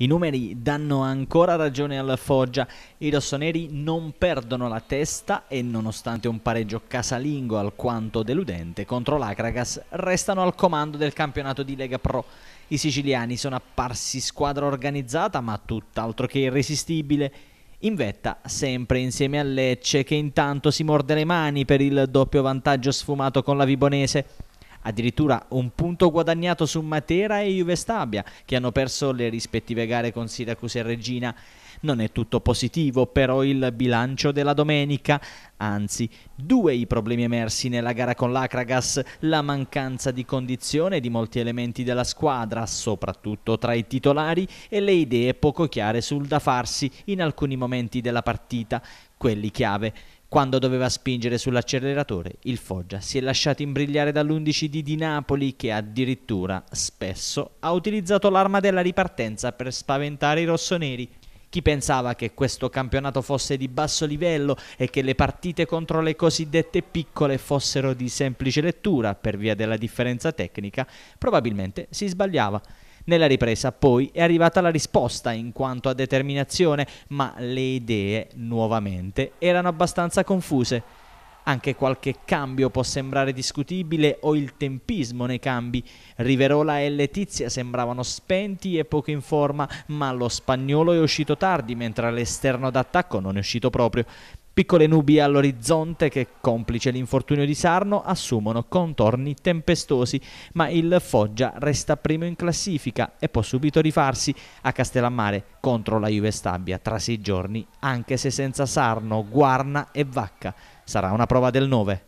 I numeri danno ancora ragione al Foggia. I rossoneri non perdono la testa e nonostante un pareggio casalingo alquanto deludente contro l'Acragas restano al comando del campionato di Lega Pro. I siciliani sono apparsi squadra organizzata ma tutt'altro che irresistibile. In vetta, sempre insieme a Lecce che intanto si morde le mani per il doppio vantaggio sfumato con la Vibonese. Addirittura un punto guadagnato su Matera e Juve Stabia, che hanno perso le rispettive gare con Siracusa e Regina. Non è tutto positivo però il bilancio della domenica, anzi due i problemi emersi nella gara con l'Acragas, la mancanza di condizione di molti elementi della squadra, soprattutto tra i titolari, e le idee poco chiare sul da farsi in alcuni momenti della partita, quelli chiave quando doveva spingere sull'acceleratore, il Foggia si è lasciato imbrigliare dall'11 di Di Napoli che addirittura spesso ha utilizzato l'arma della ripartenza per spaventare i rossoneri. Chi pensava che questo campionato fosse di basso livello e che le partite contro le cosiddette piccole fossero di semplice lettura per via della differenza tecnica, probabilmente si sbagliava. Nella ripresa poi è arrivata la risposta in quanto a determinazione, ma le idee nuovamente erano abbastanza confuse. Anche qualche cambio può sembrare discutibile o il tempismo nei cambi. Riverola e Letizia sembravano spenti e poco in forma, ma lo spagnolo è uscito tardi mentre l'esterno d'attacco non è uscito proprio. Piccole nubi all'orizzonte che, complice l'infortunio di Sarno, assumono contorni tempestosi, ma il Foggia resta primo in classifica e può subito rifarsi a Castellammare contro la Juve Stabia tra sei giorni, anche se senza Sarno, Guarna e Vacca. Sarà una prova del 9.